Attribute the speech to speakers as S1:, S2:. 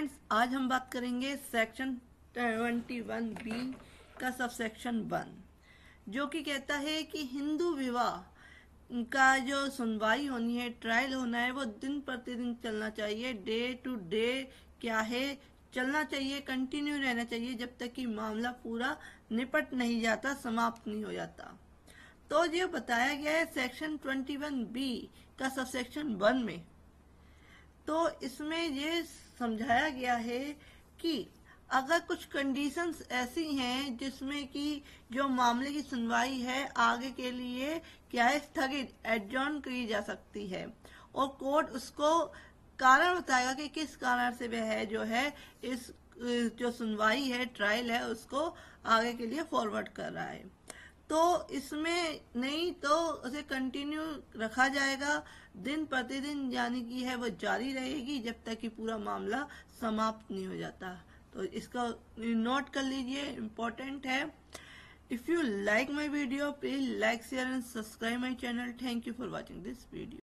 S1: Friends, आज हम बात करेंगे सेक्शन 21 बी का सब सेक्शन वन जो कि कहता है कि हिंदू विवाह का जो सुनवाई होनी है ट्रायल होना है, वो दिन प्रतिदिन चलना चाहिए। डे टू डे क्या है? चलना चाहिए कंटिन्यू रहना चाहिए, जब तक कि मामला पूरा निपट नहीं जाता, समाप्त नहीं हो जाता। तो ये बताया गया है सेक्शन 21 बी का सब सेक्शन वन में। तो इसमें ये समझाया गया है कि अगर कुछ कंडीशंस ऐसी हैं जिसमें कि जो मामले की सुनवाई है, आगे के लिए क्या है स्थगित एडजॉर्न की जा सकती है। और कोर्ट उसको कारण बताएगा कि किस कारण से वह है, जो है, इस, जो सुनवाई है ट्रायल है, उसको आगे के लिए फॉरवर्ड कर रहा है। तो इसमें नहीं तो उसे कंटिन्यू रखा जाएगा। दिन प्रतिदिन यानी कि है वो जारी रहेगी जब तक कि पूरा मामला समाप्त नहीं हो जाता। तो इसका नोट कर लीजिए इम्पोर्टेंट है। If you like my video please like share and subscribe my channel thank you for watching this video